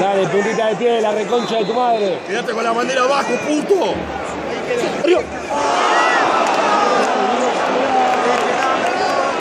Dale, puntita de pie, la reconcha de tu madre. Quédate con la bandera abajo, puto. Arriba.